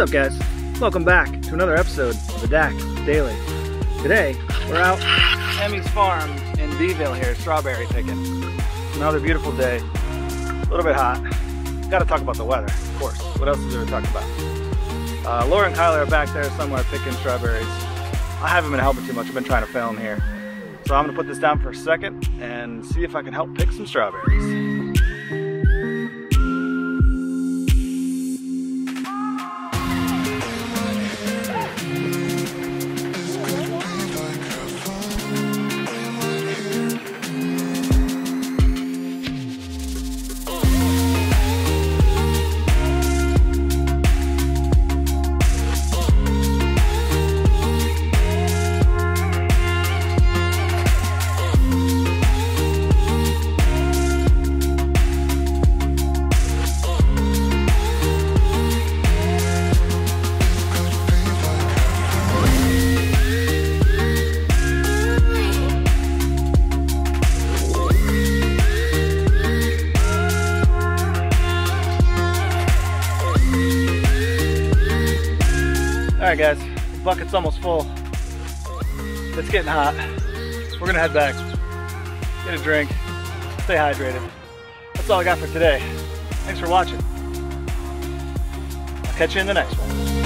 What's up guys? Welcome back to another episode of the DAK Daily. Today, we're out at Emmy's Farm in Beeville here, strawberry picking. Another beautiful day, a little bit hot. Gotta talk about the weather, of course. What else is there to talk about? Uh, Laura and Kyler are back there somewhere picking strawberries. I haven't been helping too much, I've been trying to film here. So I'm gonna put this down for a second and see if I can help pick some strawberries. All right, guys, the bucket's almost full. It's getting hot. We're gonna head back, get a drink, stay hydrated. That's all I got for today. Thanks for watching. I'll catch you in the next one.